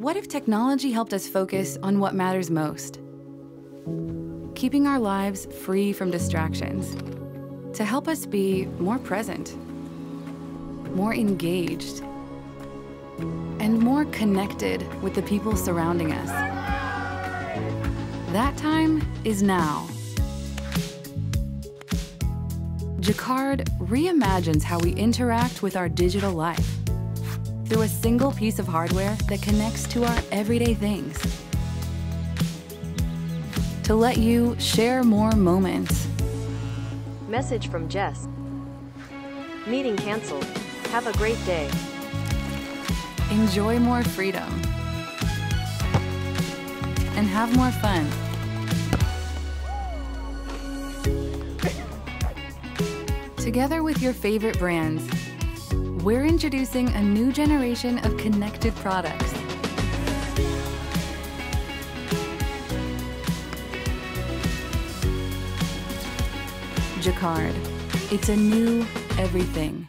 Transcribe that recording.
What if technology helped us focus on what matters most? Keeping our lives free from distractions to help us be more present, more engaged, and more connected with the people surrounding us. That time is now. Jacquard reimagines how we interact with our digital life through a single piece of hardware that connects to our everyday things. To let you share more moments, Message from Jess. Meeting canceled. Have a great day. enjoy more freedom, and have more fun. Together with your favorite brands, we're introducing a new generation of connected products. Jacquard. It's a new everything.